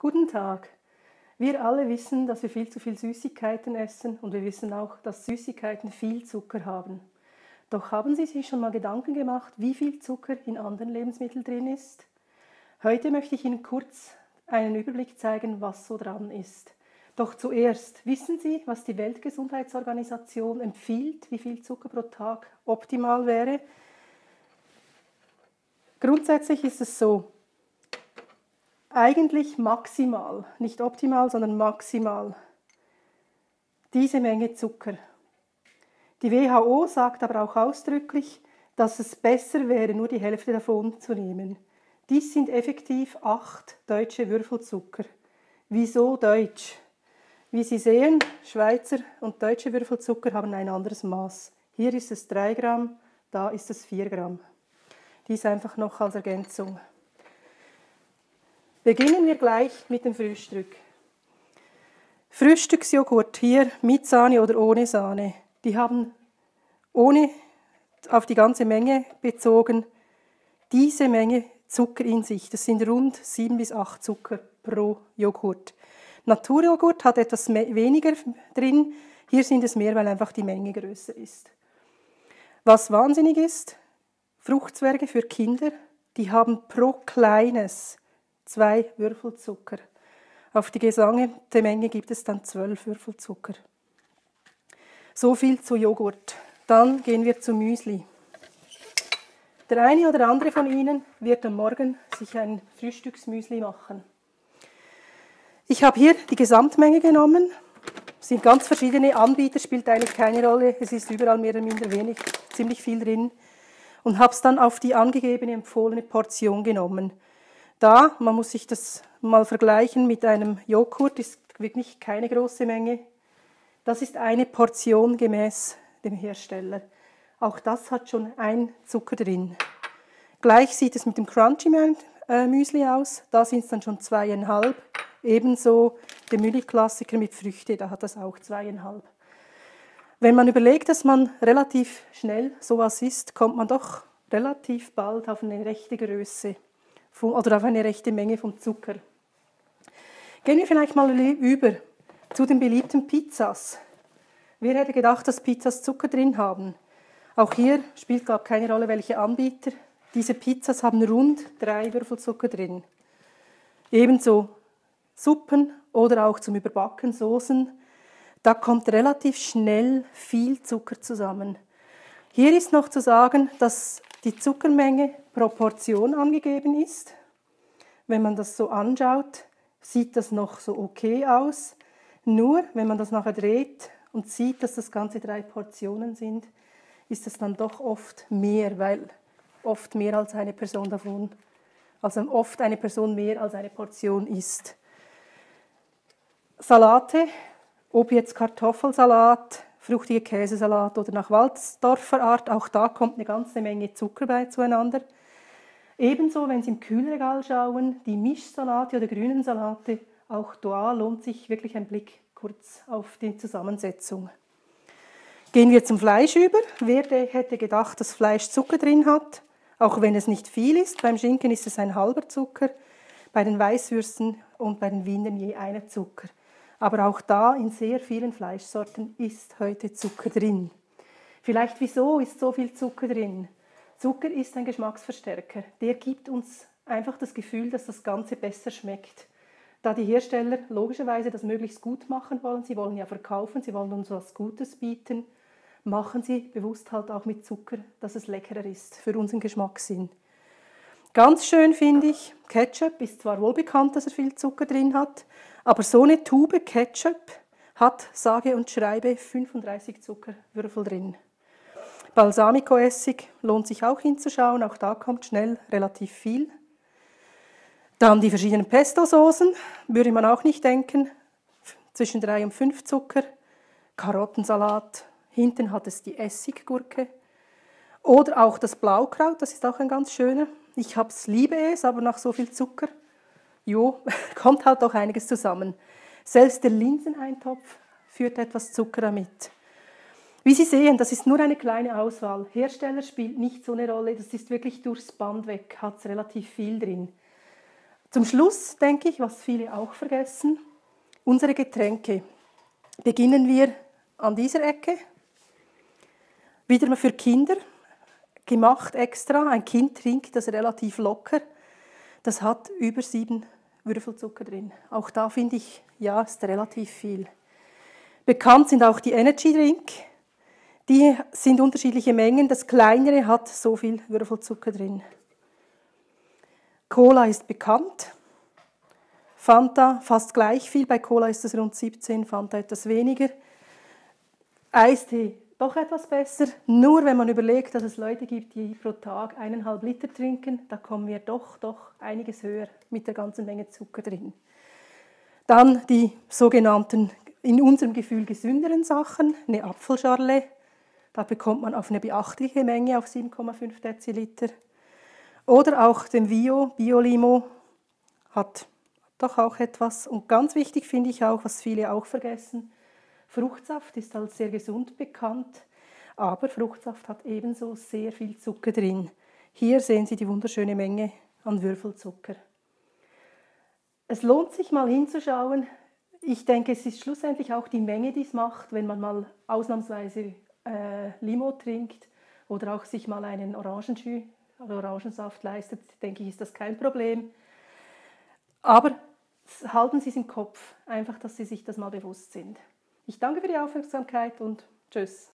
Guten Tag. Wir alle wissen, dass wir viel zu viel Süßigkeiten essen und wir wissen auch, dass Süßigkeiten viel Zucker haben. Doch haben Sie sich schon mal Gedanken gemacht, wie viel Zucker in anderen Lebensmitteln drin ist? Heute möchte ich Ihnen kurz einen Überblick zeigen, was so dran ist. Doch zuerst, wissen Sie, was die Weltgesundheitsorganisation empfiehlt, wie viel Zucker pro Tag optimal wäre? Grundsätzlich ist es so, eigentlich maximal, nicht optimal, sondern maximal diese Menge Zucker. Die WHO sagt aber auch ausdrücklich, dass es besser wäre, nur die Hälfte davon zu nehmen. Dies sind effektiv acht deutsche Würfelzucker. Wieso Deutsch? Wie Sie sehen, Schweizer und deutsche Würfelzucker haben ein anderes Maß. Hier ist es 3 Gramm, da ist es 4 Gramm. Dies einfach noch als Ergänzung. Beginnen wir gleich mit dem Frühstück. Frühstücksjoghurt hier mit Sahne oder ohne Sahne. Die haben ohne auf die ganze Menge bezogen diese Menge Zucker in sich. Das sind rund 7 bis 8 Zucker pro Joghurt. Naturjoghurt hat etwas weniger drin. Hier sind es mehr, weil einfach die Menge größer ist. Was wahnsinnig ist, Fruchtzwerge für Kinder, die haben pro kleines zwei Würfelzucker. Auf die gesamte Menge gibt es dann zwölf Würfelzucker. So viel zu Joghurt. Dann gehen wir zu Müsli. Der eine oder andere von Ihnen wird am Morgen sich ein Frühstücksmüsli machen. Ich habe hier die Gesamtmenge genommen. Es sind ganz verschiedene Anbieter, spielt eigentlich keine Rolle. Es ist überall mehr oder minder wenig, ziemlich viel drin. Und habe es dann auf die angegebene empfohlene Portion genommen. Da, man muss sich das mal vergleichen mit einem Joghurt, ist wirklich keine große Menge. Das ist eine Portion gemäß dem Hersteller. Auch das hat schon ein Zucker drin. Gleich sieht es mit dem Crunchy äh, Müsli aus. Da sind es dann schon zweieinhalb. Ebenso der Müsli-Klassiker mit Früchte, da hat das auch zweieinhalb. Wenn man überlegt, dass man relativ schnell sowas isst, kommt man doch relativ bald auf eine rechte Größe oder auf eine rechte Menge vom Zucker. Gehen wir vielleicht mal über zu den beliebten Pizzas. Wer hätte gedacht, dass Pizzas Zucker drin haben? Auch hier spielt glaube keine Rolle, welche Anbieter. Diese Pizzas haben rund drei Würfel Zucker drin. Ebenso Suppen oder auch zum Überbacken Soßen. Da kommt relativ schnell viel Zucker zusammen. Hier ist noch zu sagen, dass die Zuckermenge Proportion angegeben ist. Wenn man das so anschaut, sieht das noch so okay aus. Nur wenn man das nachher dreht und sieht, dass das Ganze drei Portionen sind, ist es dann doch oft mehr, weil oft mehr als eine Person davon, also oft eine Person mehr als eine Portion isst. Salate, ob jetzt Kartoffelsalat, fruchtige Käsesalat oder nach Waldsdorfer Art, auch da kommt eine ganze Menge Zucker bei zueinander. Ebenso, wenn Sie im Kühlregal schauen, die Mischsalate oder grünen Salate, auch da lohnt sich wirklich ein Blick kurz auf die Zusammensetzung. Gehen wir zum Fleisch über. Wer hätte gedacht, dass Fleisch Zucker drin hat? Auch wenn es nicht viel ist. Beim Schinken ist es ein halber Zucker, bei den Weißwürsten und bei den Windern je einer Zucker. Aber auch da in sehr vielen Fleischsorten ist heute Zucker drin. Vielleicht wieso ist so viel Zucker drin? Zucker ist ein Geschmacksverstärker. Der gibt uns einfach das Gefühl, dass das Ganze besser schmeckt. Da die Hersteller logischerweise das möglichst gut machen wollen, sie wollen ja verkaufen, sie wollen uns was Gutes bieten, machen sie bewusst halt auch mit Zucker, dass es leckerer ist für unseren Geschmackssinn. Ganz schön finde ich, Ketchup ist zwar wohl bekannt, dass er viel Zucker drin hat, aber so eine Tube Ketchup hat sage und schreibe 35 Zuckerwürfel drin. Balsamico-Essig lohnt sich auch hinzuschauen, auch da kommt schnell relativ viel. Dann die verschiedenen Pesto-Soßen, würde man auch nicht denken, zwischen drei und fünf Zucker. Karottensalat, hinten hat es die Essiggurke. Oder auch das Blaukraut, das ist auch ein ganz schöner. Ich hab's, liebe es, aber nach so viel Zucker jo, kommt halt doch einiges zusammen. Selbst der Linseneintopf führt etwas Zucker damit. Wie Sie sehen, das ist nur eine kleine Auswahl. Hersteller spielt nicht so eine Rolle, das ist wirklich durchs Band weg, hat es relativ viel drin. Zum Schluss denke ich, was viele auch vergessen, unsere Getränke. Beginnen wir an dieser Ecke. Wieder mal für Kinder, gemacht extra. Ein Kind trinkt das relativ locker. Das hat über sieben Würfelzucker drin. Auch da finde ich, ja, ist relativ viel. Bekannt sind auch die Energy Drink. Die sind unterschiedliche Mengen. Das kleinere hat so viel Würfelzucker drin. Cola ist bekannt. Fanta fast gleich viel. Bei Cola ist es rund 17, Fanta etwas weniger. Eistee doch etwas besser. Nur wenn man überlegt, dass es Leute gibt, die pro Tag eineinhalb Liter trinken, da kommen wir doch, doch einiges höher mit der ganzen Menge Zucker drin. Dann die sogenannten, in unserem Gefühl gesünderen Sachen, eine Apfelschorle. Da bekommt man auf eine beachtliche Menge auf 7,5 Deziliter. Oder auch den Bio, Biolimo, hat doch auch etwas. Und ganz wichtig finde ich auch, was viele auch vergessen, Fruchtsaft ist als sehr gesund bekannt, aber Fruchtsaft hat ebenso sehr viel Zucker drin. Hier sehen Sie die wunderschöne Menge an Würfelzucker. Es lohnt sich mal hinzuschauen. Ich denke, es ist schlussendlich auch die Menge, die es macht, wenn man mal ausnahmsweise äh, Limo trinkt oder auch sich mal einen Orangenjus oder Orangensaft leistet, denke ich, ist das kein Problem. Aber halten Sie es im Kopf, einfach, dass Sie sich das mal bewusst sind. Ich danke für die Aufmerksamkeit und tschüss.